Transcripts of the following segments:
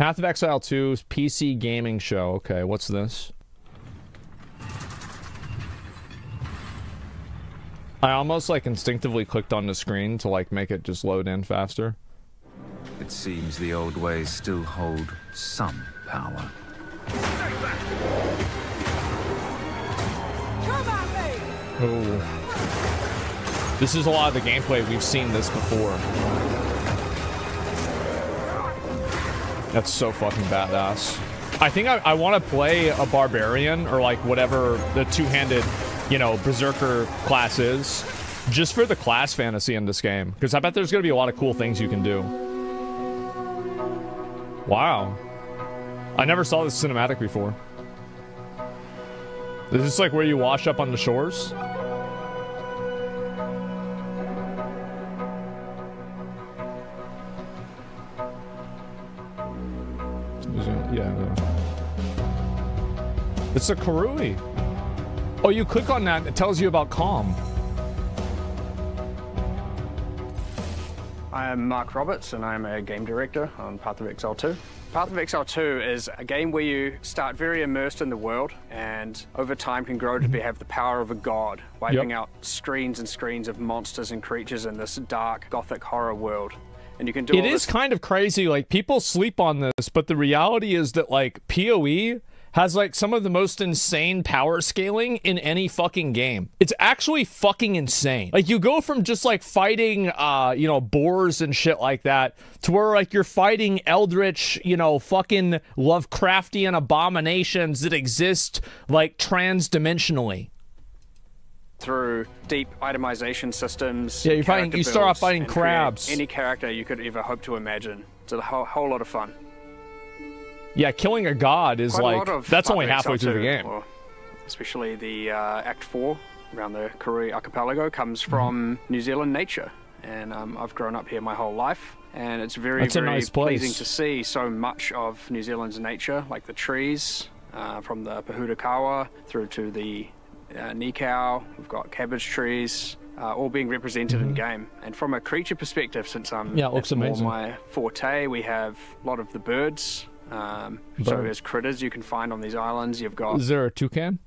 Path of Exile 2 PC gaming show. Okay, what's this? I almost like instinctively clicked on the screen to like make it just load in faster. It seems the old ways still hold some power. Oh. This is a lot of the gameplay. We've seen this before. That's so fucking badass. I think I, I want to play a barbarian or like whatever the two-handed, you know, berserker class is, just for the class fantasy in this game. Because I bet there's going to be a lot of cool things you can do. Wow. I never saw this cinematic before. Is this like where you wash up on the shores? It's a Karui. Oh, you click on that, it tells you about Calm. I am Mark Roberts and I'm a game director on Path of Exile 2. Path of Exile 2 is a game where you start very immersed in the world and over time can grow to be, have the power of a god, wiping Yep. out screens and screens of monsters and creatures in this dark gothic horror world. And you can do It all is kind of crazy. Like people sleep on this, but the reality is that like PoE has like some of the most insane power scaling in any fucking game. It's actually fucking insane. Like you go from just like fighting uh, you know, boars and shit like that to where like you're fighting eldritch, you know, fucking Lovecraftian abominations that exist like trans-dimensionally. through deep itemization systems. Yeah, you're fighting- you start off fighting crabs. Any character you could ever hope to imagine. It's a whole, whole lot of fun. Yeah, killing a god is Quite like that's only halfway through the game. or especially the uh, Act 4 around the Karui archipelago comes Mm-hmm. from New Zealand nature. And um, I've grown up here my whole life. And it's very, That's very nice pleasing to see so much of New Zealand's nature, like the trees, uh, from the Pōhutukawa through to the uh, Nikau. We've got cabbage trees, uh, all being represented in game. And from a creature perspective, since I'm Mm-hmm. Yeah, it looks amazing. my forte, we have a lot of the birds. Um, so as critters you can find on these islands, you've got Is there a toucan?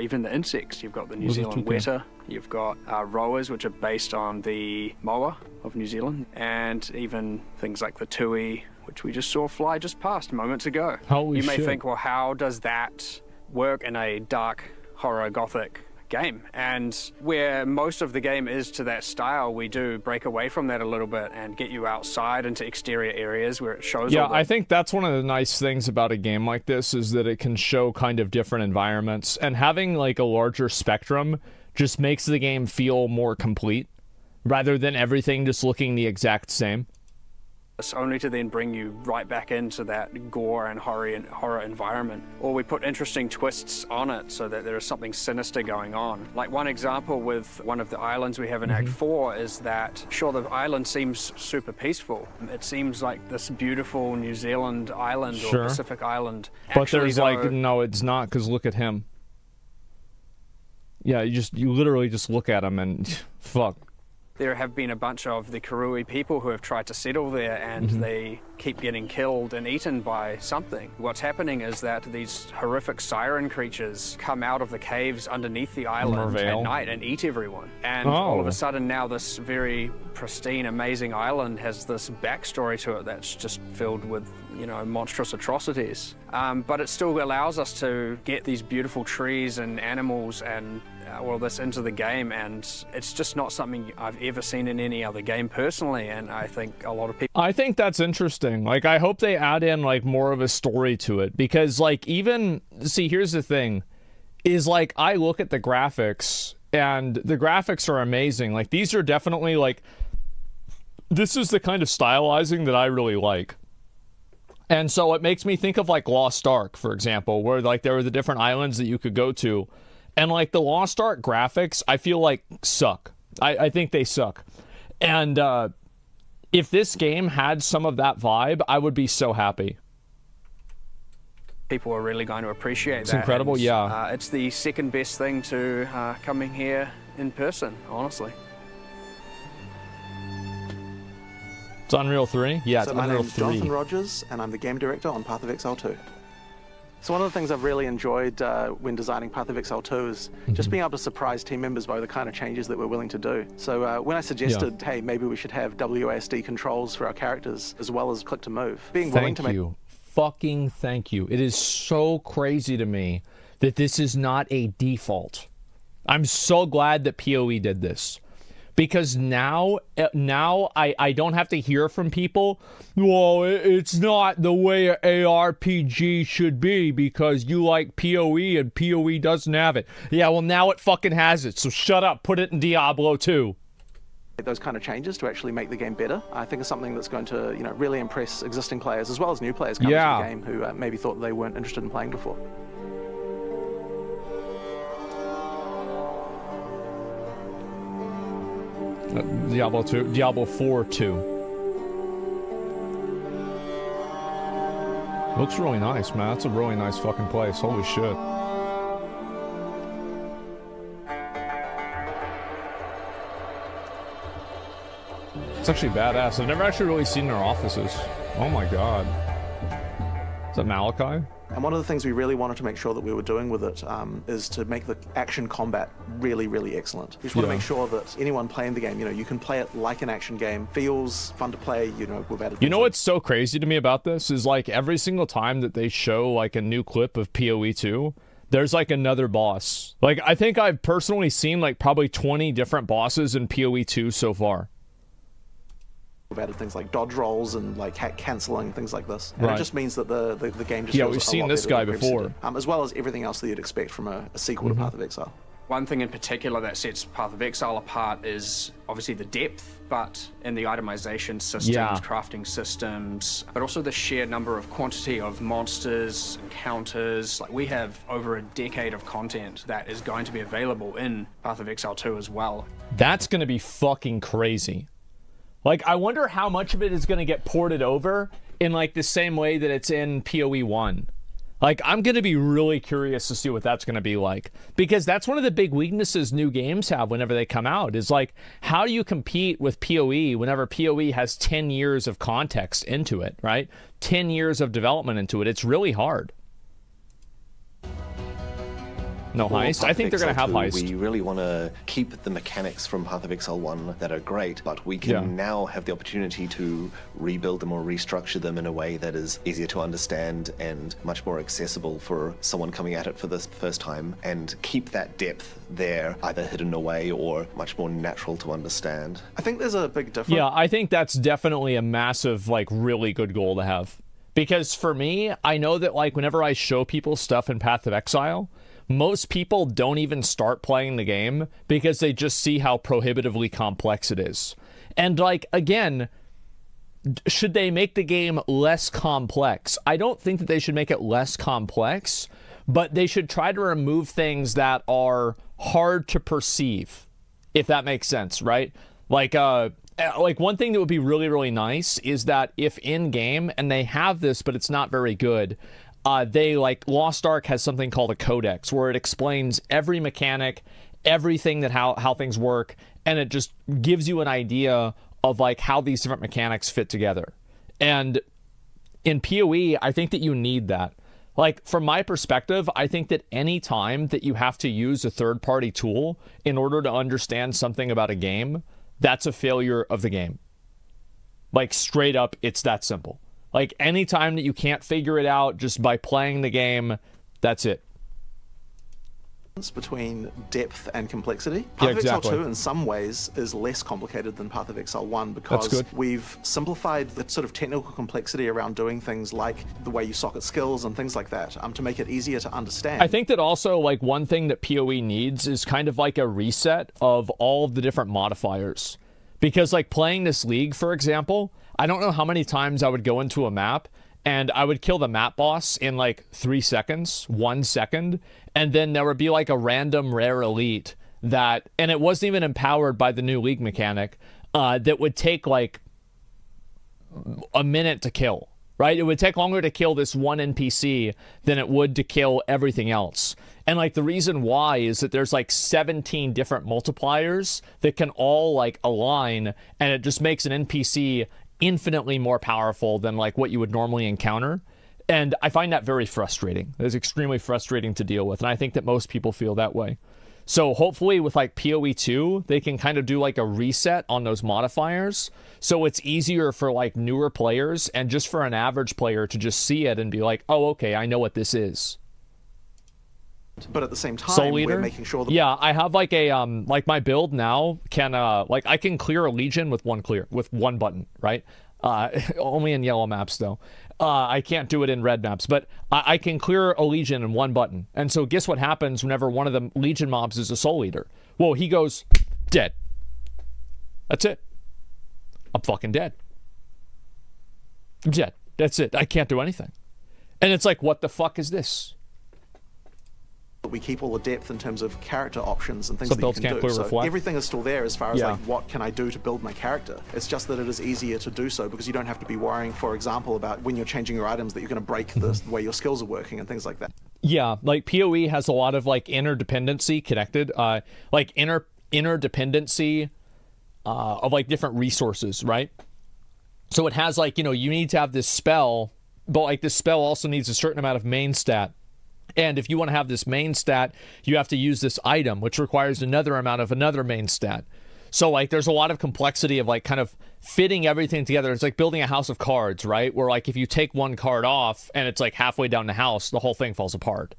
even the insects. You've got the New What's Zealand weta. You've got uh, rowers, which are based on the moa of New Zealand, and even things like the tui, which we just saw fly just past moments ago. Holy you may shit. think, well, how does that work in a dark horror gothic game? And where most of the game is to that style, we do break away from that a little bit and get you outside into exterior areas where it shows. Yeah, I think that's one of the nice things about a game like this is that it can show kind of different environments and having like a larger spectrum just makes the game feel more complete rather than everything just looking the exact same. It's only to then bring you right back into that gore and horror, and horror environment. Or we put interesting twists on it so that there is something sinister going on. Like one example with one of the islands we have in Act mm-hmm. 4 is that, sure, the island seems super peaceful. It seems like this beautiful New Zealand island Sure. or Pacific island. But Actually, there's like no, it's not because look at him. Yeah, you just you literally just look at him and fuck. There have been a bunch of the Karui people who have tried to settle there and Mm-hmm. they keep getting killed and eaten by something. What's happening is that these horrific siren creatures come out of the caves underneath the island Merveil. at night and eat everyone. And all of Oh. a sudden now this very pristine, amazing island has this backstory to it that's just filled with, you know, monstrous atrocities. Um, but it still allows us to get these beautiful trees and animals and Uh, all this into the game, and it's just not something I've ever seen in any other game personally. And I think a lot of people. I think that's interesting. Like I hope they add in like more of a story to it because like even see here's the thing is like I look at the graphics and the graphics are amazing. Like these are definitely like this is the kind of stylizing that I really like. And so it makes me think of like Lost Ark, for example, where like there were the different islands that you could go to. And like the Lost Ark graphics, I feel like suck. I, I think they suck. And uh if this game had some of that vibe, I would be so happy. People are really going to appreciate It's that. incredible, and, yeah. Uh, it's the second best thing to uh, coming here in person, honestly. It's Unreal 3? Yeah, so it's my Unreal name's 3. Jonathan Rogers, and I'm the game director on Path of Exile 2. So one of the things I've really enjoyed uh, when designing Path of Exile 2 is Mm-hmm. just being able to surprise team members by the kind of changes that we're willing to do. So uh, when I suggested, hey, maybe we should have WASD controls for our characters as well as click to move, being willing Thank to make you. Fucking thank you. It is so crazy to me that this is not a default. I'm so glad that PoE did this. Because now, uh, now I, I don't have to hear from people. Well, it's not the way an ARPG should be because you like POE and POE doesn't have it. Yeah, well now it fucking has it. So shut up. Put it in Diablo 2. those kind of changes to actually make the game better. I think is something that's going to, you know, really impress existing players as well as new players coming Yeah. to the game who uh, maybe thought they weren't interested in playing before. Diablo 2, Diablo 4 2. Looks really nice, man. That's a really nice fucking place. Holy shit. It's actually badass. I've never actually really seen their offices. Oh my god. Is that Malachai? And one of the things we really wanted to make sure that we were doing with it um, is to make the action combat really, really excellent. We just want Yeah. to make sure that anyone playing the game, you know, you can play it like an action game, feels fun to play. You know, we've added. You know what's so crazy to me about this is like every single time that they show like a new clip of PoE 2, there's like another boss. Like I think I've personally seen like probably 20 different bosses in PoE 2 so far. We've added things like dodge rolls and like hack canceling things like this. And Right. it just means that the the, the game just Yeah, we've a seen lot this guy than it previously before. Um, as well as everything else that you'd expect from a, a sequel Mm-hmm. to Path of Exile. One thing in particular that sets Path of Exile apart is obviously the depth, but in the itemization systems, Yeah. crafting systems, but also the sheer number of quantity of monsters, encounters. Like we have over a decade of content that is going to be available in Path of Exile 2 as well. That's going to be fucking crazy. Like I wonder how much of it is going to get ported over in like the same way that it's in PoE 1. Like I'm going to be really curious to see what that's going to be like because that's one of the big weaknesses new games have whenever they come out is like how do you compete with PoE whenever PoE has 10 years of context into it, right? 10 years of development into it. It's really hard. No heist. I think they're going to have Exile heist. We really want to keep the mechanics from Path of Exile 1 that are great, but we can Yeah. now have the opportunity to rebuild them or restructure them in a way that is easier to understand and much more accessible for someone coming at it for the first time, and keep that depth there, either hidden away or much more natural to understand. I think there's a big difference. Yeah, I think that's definitely a massive, like, really good goal to have. Because for me, I know that, like, whenever I show people stuff in Path of Exile, most people don't even start playing the game because they just see how prohibitively complex it is. And, like, again, should they make the game less complex? I don't think that they should make it less complex, but they should try to remove things that are hard to perceive if that makes sense, right? Like uh like one thing that would be really really nice is that if in game and they have this but it's not very good, uh they like Lost Ark has something called a codex where it explains every mechanic, everything that how how things work and it just gives you an idea of like how these different mechanics fit together. And in PoE, I think that you need that. Like, from my perspective, I think that any time that you have to use a third party tool in order to understand something about a game, that's a failure of the game. Like, straight up, it's that simple. Like, anytime that you can't figure it out just by playing the game, that's it. between depth and complexity. Path Yeah, of Exile 2 in some ways is less complicated than Path of Exile 1 because we've simplified the sort of technical complexity around doing things like the way you socket skills and things like that um, to make it easier to understand. I think that also like one thing that PoE needs is kind of like a reset of all of the different modifiers. Because like playing this league, for example, I don't know how many times I would go into a map and I would kill the map boss in like three seconds, one second, and then there would be like a random rare elite that, and it wasn't even empowered by the new league mechanic, uh, that would take like a minute to kill, right? It would take longer to kill this one NPC than it would to kill everything else. And like the reason why is that there's like 17 different multipliers that can all like align and it just makes an NPC infinitely more powerful than like what you would normally encounter. And I find that very frustrating. It's extremely frustrating to deal with. And I think that most people feel that way. So hopefully with like PoE 2, they can kind of do like a reset on those modifiers. So it's easier for like newer players and just for an average player to just see it and be like, oh, okay, I know what this is. But at the same time, Soul Eater? we're making sure that Yeah, I have like a um like my build now can uh like I can clear a legion with one clear with one button, right? Uh only in yellow maps though. Uh I can't do it in red maps, but I, I can clear a legion in one button. And so guess what happens whenever one of the legion mobs is a soul eater? Well, he goes dead. That's it. I'm fucking dead. I'm dead. That's it. I can't do anything. And it's like, what the fuck is this? We keep all the depth in terms of character options and things So that you can can't do. So reflect? everything is still there as far as Yeah. like what can I do to build my character. It's just that it is easier to do so because you don't have to be worrying, for example, about when you're changing your items that you're going to break the Mm-hmm. way your skills are working and things like that. Yeah, like PoE has a lot of like interdependency connected, uh, like inter interdependency uh, of like different resources, right? So it has like you know you need to have this spell, but like this spell also needs a certain amount of main stat. And if you want to have this main stat, you have to use this item, which requires another amount of another main stat. So like there's a lot of complexity of like kind of fitting everything together. It's like building a house of cards, right? Where like if you take one card off and it's like halfway down the house, the whole thing falls apart.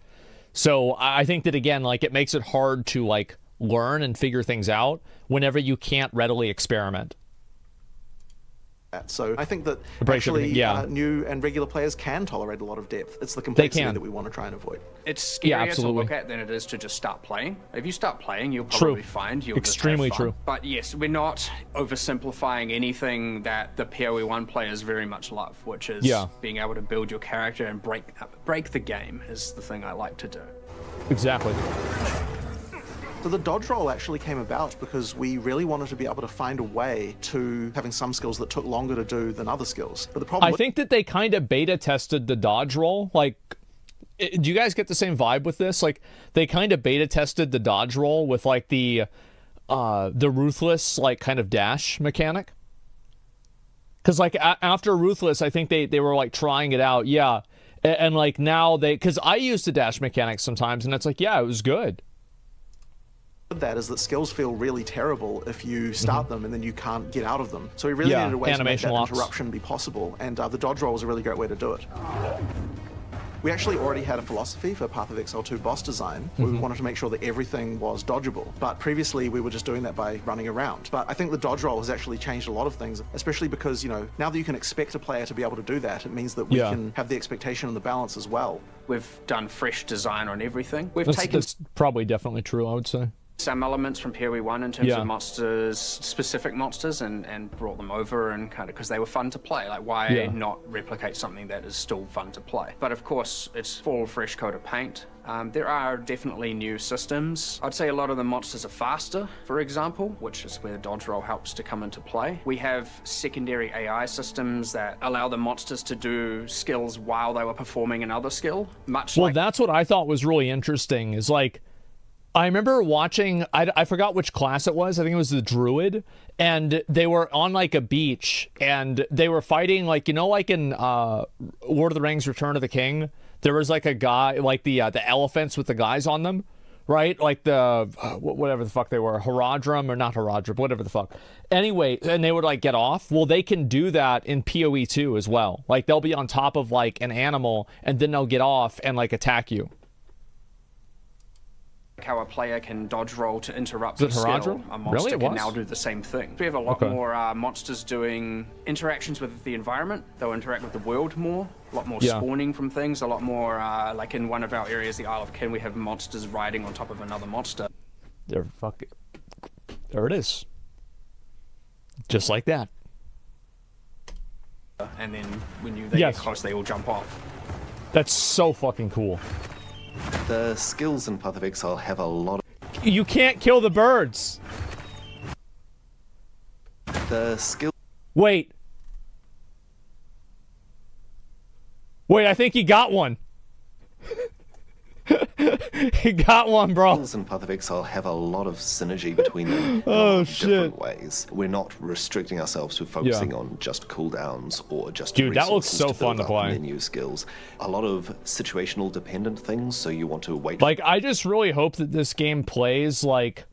So I think that again, like it makes it hard to like learn and figure things out whenever you can't readily experiment. So I think that breaks actually yeah. uh, new and regular players can tolerate a lot of depth. It's the complexity that we want to try and avoid. It's Yeah, scarier to look at than it is to just start playing. If you start playing, you'll True. probably find you'll Extremely just have fun. true. But yes, we're not oversimplifying anything that the PoE one players very much love, which is Yeah. being able to build your character and break break the game is the thing I like to do. Exactly. So the dodge roll actually came about because we really wanted to be able to find a way to having some skills that took longer to do than other skills. But the problem I think that they kind of beta tested the dodge roll. Like, do you guys get the same vibe with this? Like, they kind of beta tested the dodge roll with like the, uh, the ruthless like kind of dash mechanic. Because like a- after ruthless, I think they they were like trying it out. Yeah, and, and like now they because I use the dash mechanic sometimes, and it's like yeah, it was good. That is that skills feel really terrible if you start them and then you can't get out of them. So we really Mm-hmm. Yeah, needed a way to make that locks. interruption be possible, and uh, the dodge roll was a really great way to do it. We actually already had a philosophy for Path of Exile 2 boss design. Mm-hmm. We wanted to make sure that everything was dodgeable, but previously we were just doing that by running around. But I think the dodge roll has actually changed a lot of things, especially because, you know, now that you can expect a player to be able to do that, it means that we Yeah. can have the expectation and the balance as well. We've done fresh design on everything. We've That's, taken that's probably definitely true. I would say. Some elements from PoE 1 in terms Yeah. of monsters, specific monsters, and, and brought them over and kind of because they were fun to play. Like, why Yeah. not replicate something that is still fun to play? But of course, it's full fresh coat of paint. Um, there are definitely new systems. I'd say a lot of the monsters are faster, for example, which is where dodge roll helps to come into play. We have secondary AI systems that allow the monsters to do skills while they were performing another skill, much Well, like that's what I thought was really interesting. Is like, I remember watching. I, I forgot which class it was. I think it was the druid, and they were on like a beach, and they were fighting like you know, like in uh, Lord of the Rings: Return of the King. There was like a guy, like the uh, the elephants with the guys on them, right? Like the uh, whatever the fuck they were, Haradrim or not Haradrim, whatever the fuck. Anyway, and they would like get off. Well, they can do that in PoE 2 as well. Like they'll be on top of like an animal, and then they'll get off and like attack you. How a player can dodge roll to interrupt it skill, a monster Really? Can now do the same thing. We have a lot Okay. more uh, monsters doing interactions with the environment. They'll interact with the world more. A lot more Yeah. spawning from things. A lot more, uh, like in one of our areas, the Isle of Kin, we have monsters riding on top of another monster. They're fucking. There it is. Just like that. And then when you they Yes. get close, they all jump off. That's so fucking cool. The skills in Path of Exile have a lot of... You can't kill the birds. the skill Wait. Wait, I think he got one. he got one, bro. Skills in Path of Exile have a lot of synergy between them Oh, shit. different ways. We're not restricting ourselves to focusing on just cooldowns or just Dude, that looks so to fun to play. Menu skills. A lot of situational dependent things, so you want to wait Like, I just really hope that this game plays like.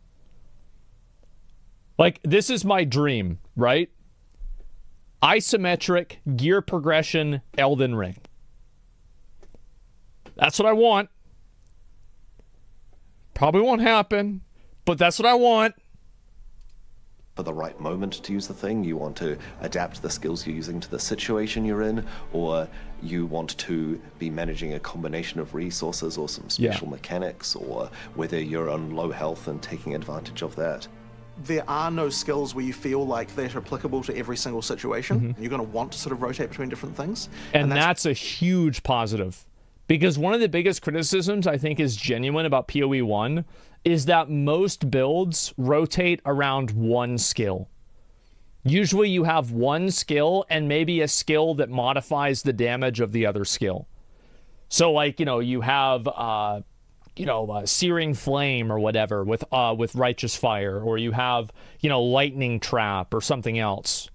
Like, this is my dream, right? Isometric gear progression Elden Ring. That's what I want. Probably won't happen, but that's what I want. for the right moment to use the thing. You want to adapt the skills you're using to the situation you're in, or you want to be managing a combination of resources or some Yeah. special mechanics, or whether you're on low health and taking advantage of that. there are no skills where you feel like they're applicable to every single situation. You're going to want to sort of rotate between different things. Mm-hmm. And, that's, a huge positive. Because one of the biggest criticisms I think is genuine about PoE 1 is that most builds rotate around one skill. Usually you have one skill and maybe a skill that modifies the damage of the other skill. So like, you know, you have uh you know, uh, searing flame or whatever with uh with righteous fire or you have, you know, lightning trap or something else.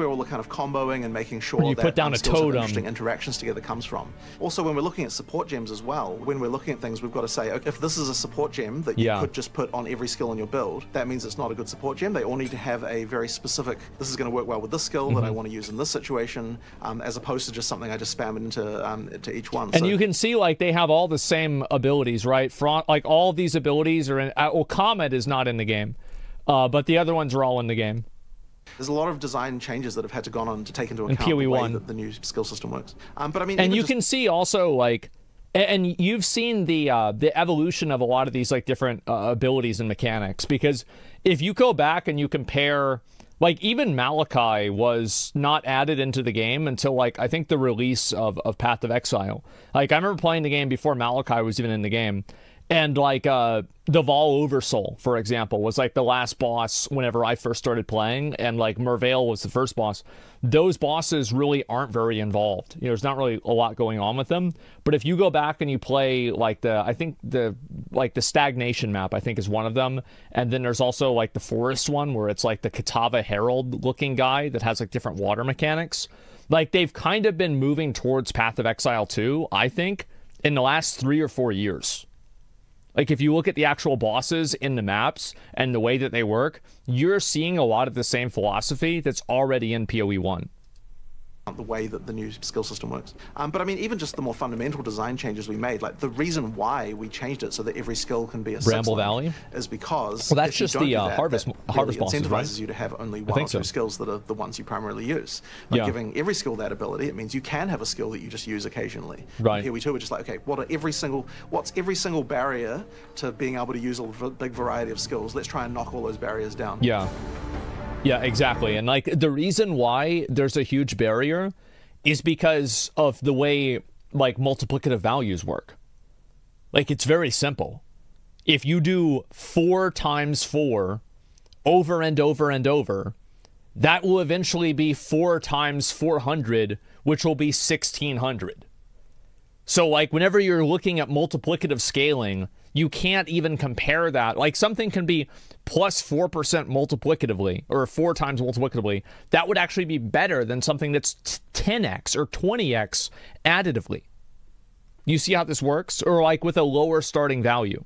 Where all the kind of comboing and making sure you that put down a totem. interesting interactions together comes from. Also, when we're looking at support gems as well, when we're looking at things, we've got to say, okay, if this is a support gem that you Yeah. could just put on every skill in your build, that means it's not a good support gem. They all need to have a very specific. This is going to work well with this skill Mm-hmm. that I want to use in this situation, um, as opposed to just something I just spam into um, to each one. And So- you can see like they have all the same abilities, right? Front, like all these abilities are in. Uh, well, Comet is not in the game, uh, but the other ones are all in the game. There's a lot of design changes that have had to gone on to take into account the way that the new skill system works. Um, but I mean, and you just- can see also like and you've seen the uh, the evolution of a lot of these like different uh, abilities and mechanics because if you go back and you compare like even Malachai was not added into the game until like I think the release of, of Path of Exile. Like I remember playing the game before Malachai was even in the game. And like uh the Oversoul, for example, was like the last boss whenever I first started playing, and like Merveil was the first boss. Those bosses really aren't very involved. You know, there's not really a lot going on with them. But if you go back and you play like the, I think the like the stagnation map, I think is one of them, and then there's also like the forest one where it's like the Kitava Herald looking guy that has like different water mechanics. Like they've kind of been moving towards Path of Exile 2, I think, in the last three or four years. Like if you look at the actual bosses in the maps and the way that they work, you're seeing a lot of the same philosophy that's already in PoE 1. The way that the new skill system works. Um, but I mean, even just the more fundamental design changes we made, like the reason why we changed it so that every skill can be a Bramble Valley? is because Well, that's just the, uh, that, harvest- that harvest really bosses, incentivizes right? you to have only one or two so. skills that are the ones you primarily use. By Yeah. giving every skill that ability, it means you can have a skill that you just use occasionally. Right. Here we too, we're just like, okay, what are every single, what's every single barrier to being able to use a big variety of skills? Let's try and knock all those barriers down. Yeah. Yeah, exactly. And like the reason why there's a huge barrier is because of the way like multiplicative values work. Like it's very simple. If you do 4 times 4 over and over and over, that will eventually be 4 times 400, which will be 1600. So, like, whenever you're looking at multiplicative scaling, you can't even compare that. Like, something can be plus 4% multiplicatively, or four times multiplicatively. That would actually be better than something that's t- 10x or 20x additively. You see how this works? Or, like, with a lower starting value.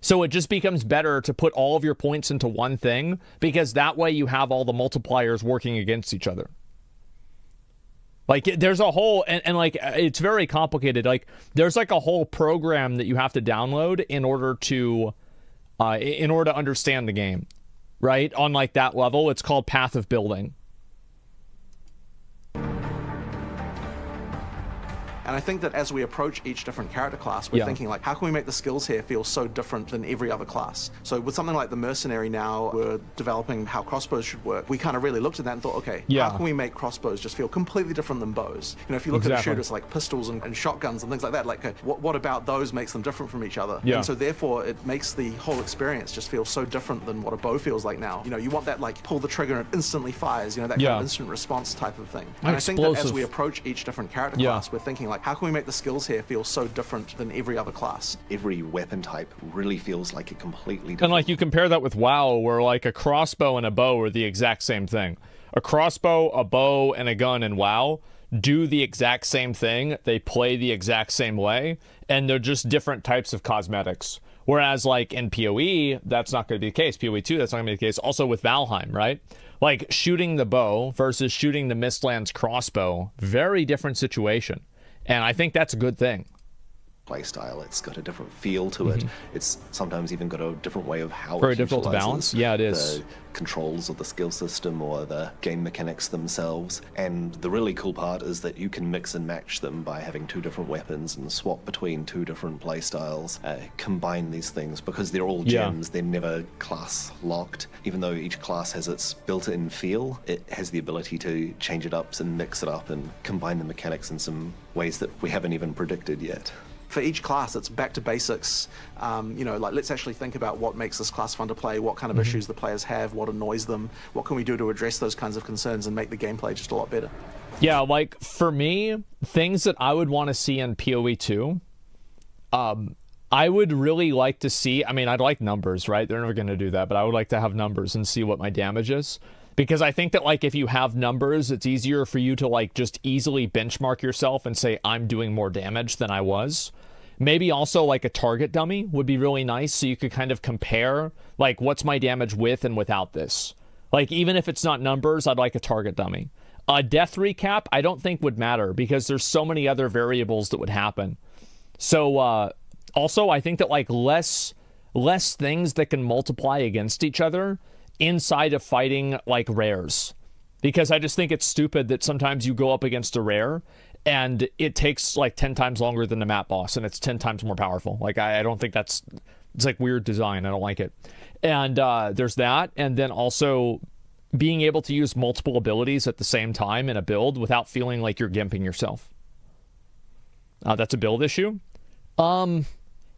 So it just becomes better to put all of your points into one thing because that way you have all the multipliers working against each other. Like there's a whole and, and like it's very complicated. Like there's like a whole program that you have to download in order to uh in order to understand the game. Right? On like that level, it's called Path of Building. And I think that as we approach each different character class, we're Yeah. thinking like, how can we make the skills here feel so different than every other class? So with something like the mercenary now, we're developing how crossbows should work. We kind of really looked at that and thought, okay, Yeah. how can we make crossbows just feel completely different than bows? You know, if you look at Exactly. the shooters like pistols and, and shotguns and things like that, like uh, what, what about those makes them different from each other? Yeah. And so therefore it makes the whole experience just feel so different than what a bow feels like now. You know, you want that like pull the trigger and it instantly fires, you know, that kind Yeah. of instant response type of thing. And I think that as we approach each different character class, we're thinking like, like, how can we make the skills here feel so different than every other class? Every weapon type really feels like a completely different. And like you compare that with WoW, where like a crossbow and a bow are the exact same thing. A crossbow, a bow, and a gun in WoW do the exact same thing. They play the exact same way, and they're just different types of cosmetics. Whereas, like in PoE, that's not going to be the case. PoE 2, that's not going to be the case. Also with Valheim, right? Like shooting the bow versus shooting the Mistlands crossbow, very different situation. And I think that's a good thing playstyle. It's got a different feel to it. Mm-hmm. It's sometimes even got a different way of how very difficult to balance. Yeah, it is. The controls or the skill system or the game mechanics themselves. And the really cool part is that you can mix and match them by having two different weapons and swap between two different playstyles. Uh, combine these things because they're all gems. Yeah. They're never class locked. Even though each class has its built-in feel, it has the ability to change it up and mix it up and combine the mechanics in some ways that we haven't even predicted yet for each class, it's back to basics. Um, you know, like let's actually think about what makes this class fun to play, what kind of mm-hmm. issues the players have, what annoys them, what can we do to address those kinds of concerns and make the gameplay just a lot better. Yeah, like for me, things that I would want to see in PoE 2, um, I would really like to see. I mean, I'd like numbers, right? They're never going to do that, but I would like to have numbers and see what my damage is because I think that like if you have numbers, it's easier for you to like just easily benchmark yourself and say I'm doing more damage than I was. Maybe also like a target dummy would be really nice so you could kind of compare like what's my damage with and without this. Like even if it's not numbers, I'd like a target dummy. A death recap I don't think would matter because there's so many other variables that would happen. So uh also I think that like less less things that can multiply against each other inside of fighting like rares. Because I just think it's stupid that sometimes you go up against a rare and it takes like 10 times longer than the map boss and it's 10 times more powerful. Like i, I don't think that's it's like weird design. I don't like it. And uh, there's that and then also being able to use multiple abilities at the same time in a build without feeling like you're gimping yourself. Uh, that's a build issue. Um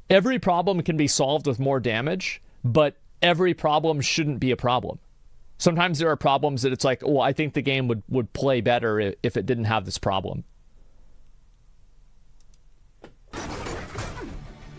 every problem can be solved with more damage but every problem shouldn't be a problem. Sometimes there are problems that it's like oh i think the game would would play better if it didn't have this problem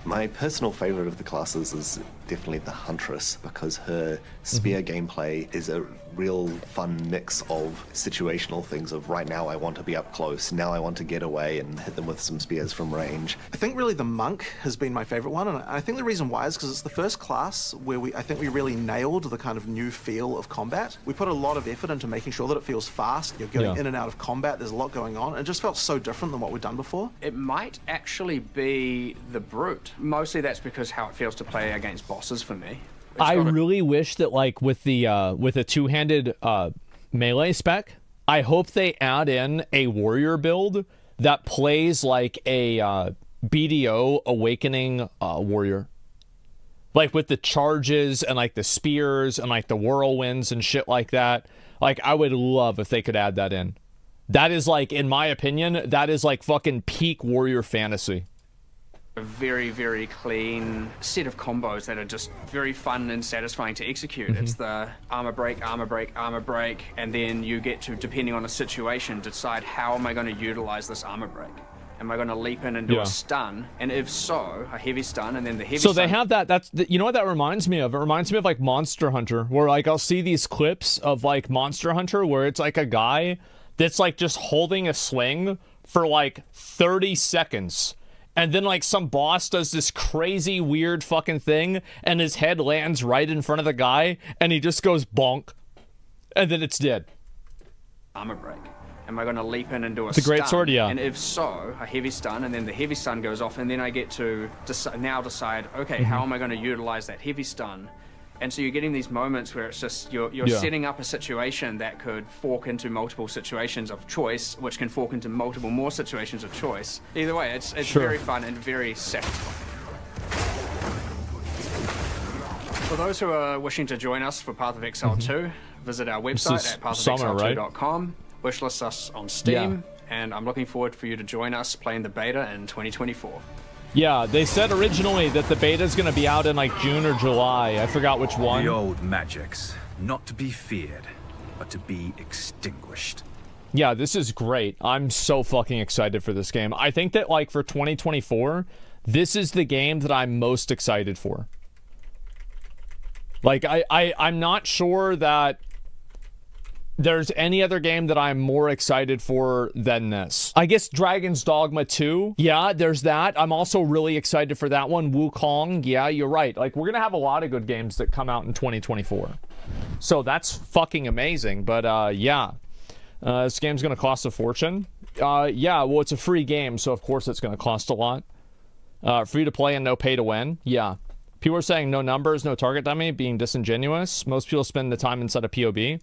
My personal favorite of the classes is definitely the Huntress because her spear mm-hmm. gameplay is a real fun mix of situational things of right now I want to be up close, now I want to get away and hit them with some spears from range. I think really the monk has been my favorite one, and I think the reason why is because it's the first class where we I think we really nailed the kind of new feel of combat. We put a lot of effort into making sure that it feels fast. You're going yeah. in and out of combat. There's a lot going on. It just felt so different than what we've done before. It might actually be the brute. Mostly that's because how it feels to play against bosses for me. I really wish that like with the uh, with a two handed uh, melee spec, I hope they add in a warrior build that plays like a uh, BDO awakening uh, warrior. Like with the charges and like the spears and like the whirlwinds and shit like that. Like I would love if they could add that in. That is like, in my opinion, that is like fucking peak warrior fantasy a very, very clean set of combos that are just very fun and satisfying to execute. Mm-hmm. It's the armor break, armor break, armor break, and then you get to, depending on the situation, decide how am I going to utilize this armor break. Am I going to leap in and do yeah. a stun? And if so, a heavy stun, and then the heavy. So they have that. That's the, you know what that reminds me of. It reminds me of like Monster Hunter, where like I'll see these clips of like Monster Hunter, where it's like a guy that's like just holding a sling for like 30 seconds and then like some boss does this crazy weird fucking thing and his head lands right in front of the guy and he just goes bonk. And then it's dead. Armor break. Am i going to leap in and do a it's a great sword yeah. And if so a heavy stun and then the heavy stun goes off and then i get to now decide okay mm-hmm. how am i going to utilize that heavy stun and so you're getting these moments where it's just you're, you're yeah. setting up a situation that could fork into multiple situations of choice, which can fork into multiple more situations of choice. Either way, it's, it's sure. very fun and very satisfying. For those who are wishing to join us for Path of Exile mm -hmm. 2, visit our website at pathofexile2.com, right? wishlist us on Steam, yeah. and I'm looking forward for you to join us playing the beta in 2024. Yeah, they said originally that the beta is going to be out in like June or July. I forgot which one. The old magics, not to be feared, but to be extinguished. Yeah, this is great. I'm so fucking excited for this game. I think that like for 2024, this is the game that I'm most excited for. Like I, I I'm not sure that there's any other game that I'm more excited for than this. I guess Dragon's Dogma 2. Yeah, there's that. I'm also really excited for that one. Wukong. Yeah, you're right. Like, we're going to have a lot of good games that come out in 2024. So that's fucking amazing. But, uh, yeah. Uh, this game's going to cost a fortune. Uh, yeah, well, it's a free game, so of course it's going to cost a lot. Uh, free to play and no pay to win. Yeah. People are saying no numbers, no target dummy, being disingenuous. Most people spend the time inside a POB.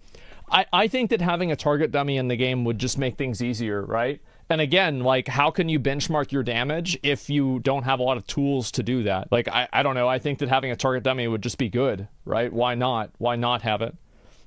I, I think that having a target dummy in the game would just make things easier, right? And again, like, how can you benchmark your damage if you don't have a lot of tools to do that? Like, I, I don't know. I think that having a target dummy would just be good, right? Why not? Why not have it?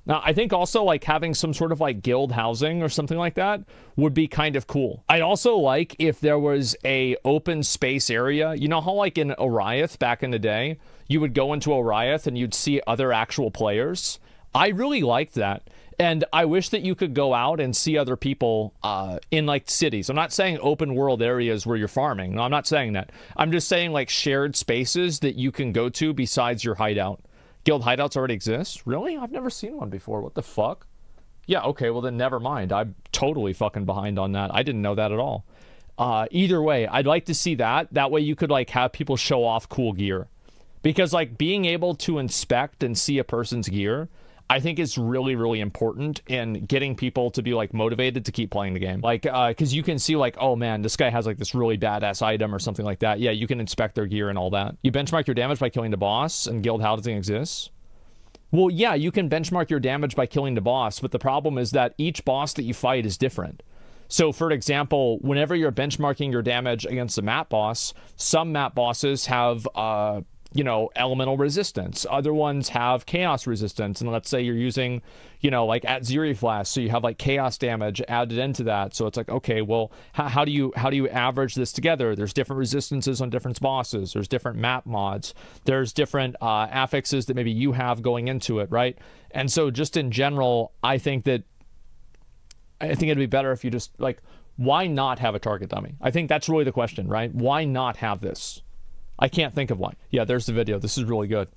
Now, I think also like having some sort of like guild housing or something like that would be kind of cool. I'd also like if there was a open space area. You know how like in Oriath back in the day, you would go into Oriath and you'd see other actual players. I really liked that. And I wish that you could go out and see other people uh, in like cities. I'm not saying open world areas where you're farming. No, I'm not saying that. I'm just saying like shared spaces that you can go to besides your hideout. Guild hideouts already exist? Really? I've never seen one before. What the fuck? Yeah, okay, well then never mind. I'm totally fucking behind on that. I didn't know that at all. Uh, either way, I'd like to see that. That way you could like have people show off cool gear. Because like being able to inspect and see a person's gear I think is really, really important in getting people to be like motivated to keep playing the game. Like, uh, because uh, you can see like, oh man, this guy has like this really badass item or something like that. Yeah, you can inspect their gear and all that. You benchmark your damage by killing the boss, and guild housing exists. Well, yeah, you can benchmark your damage by killing the boss, but the problem is that each boss that you fight is different. So, for example, whenever you're benchmarking your damage against a map boss, some map bosses have uh, you know, elemental resistance. Other ones have chaos resistance. And let's say you're using, you know, like Atziri Flask, so you have like chaos damage added into that. So it's like, okay, well, how, how do you how do you average this together? There's different resistances on different bosses. There's different map mods. There's different uh, affixes that maybe you have going into it, right? And so just in general, I think that I think it'd be better if you just like, why not have a target dummy? I think that's really the question, right? Why not have this? I can't think of one. Yeah, there's the video. This is really good.